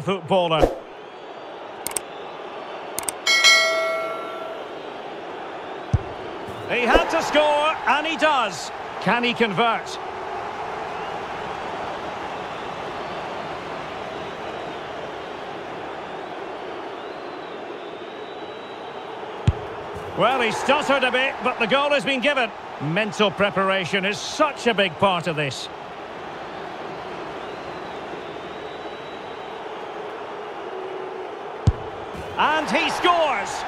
footballer. He had to score, and he does. Can he convert? Well, he stuttered a bit, but the goal has been given. Mental preparation is such a big part of this. And he scores!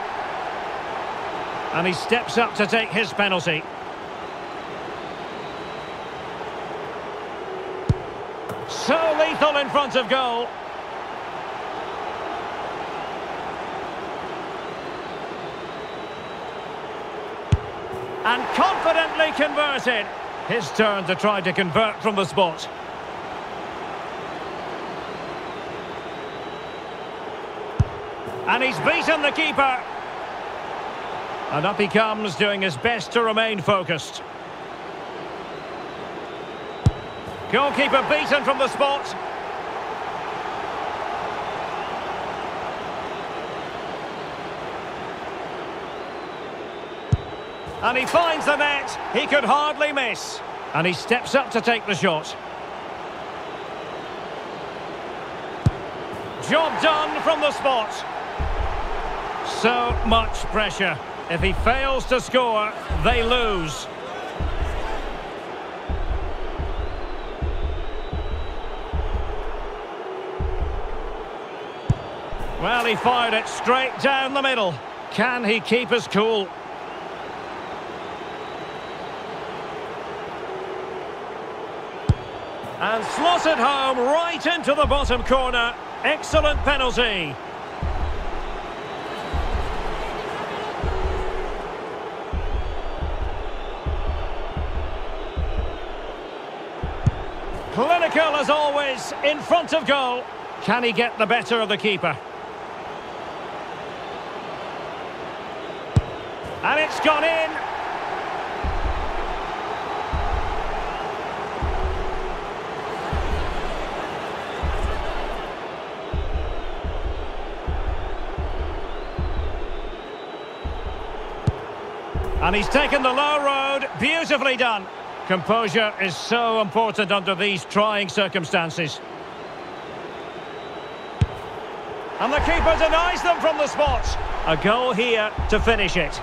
And he steps up to take his penalty. So lethal in front of goal. And confidently converted. His turn to try to convert from the spot. And he's beaten the keeper. And up he comes, doing his best to remain focused. Goalkeeper beaten from the spot. And he finds the net. He could hardly miss. And he steps up to take the shot. Job done from the spot. So much pressure. If he fails to score, they lose. Well, he fired it straight down the middle. Can he keep his cool? And slotted home right into the bottom corner. Excellent penalty. Clinical as always, in front of goal. Can he get the better of the keeper? And it's gone in. And he's taken the low road. Beautifully done. Composure is so important under these trying circumstances. And the keeper denies them from the spot. A goal here to finish it.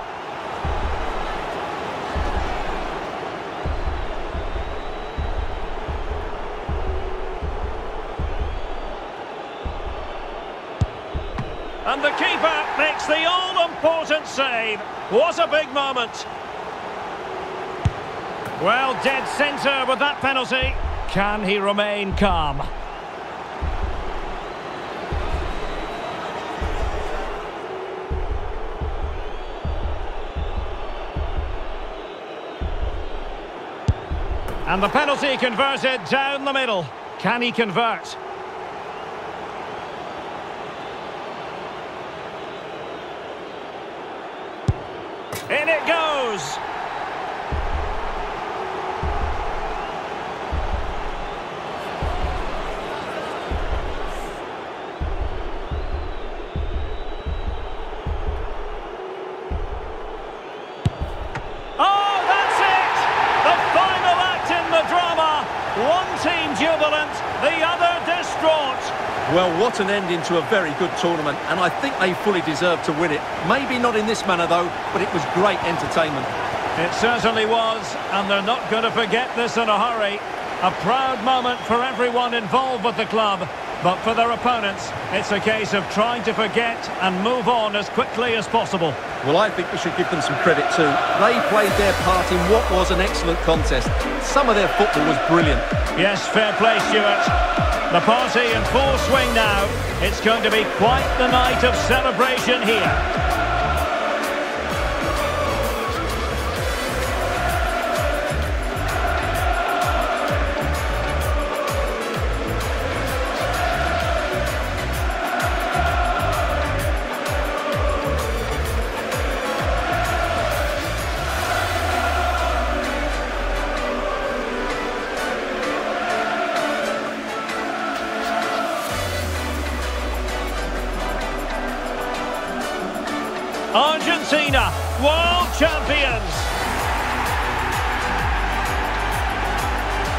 And the keeper makes the all-important save. What a big moment. Well, dead centre with that penalty. Can he remain calm? And the penalty converted down the middle. Can he convert? In it goes! Well, what an ending to a very good tournament, and I think they fully deserve to win it. Maybe not in this manner, though, but it was great entertainment. It certainly was, and they're not going to forget this in a hurry. A proud moment for everyone involved with the club, but for their opponents, it's a case of trying to forget and move on as quickly as possible. Well, I think we should give them some credit too. They played their part in what was an excellent contest. Some of their football was brilliant. Yes, fair play, Stuart. The party in full swing now. It's going to be quite the night of celebration here. Argentina, world champions.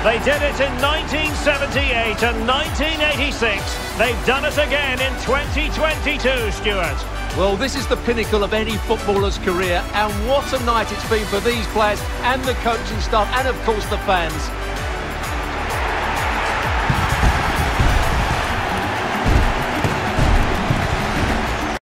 They did it in 1978 and 1986. They've done it again in 2022, Stuart. Well, this is the pinnacle of any footballer's career, and what a night it's been for these players and the coaching staff, and of course the fans.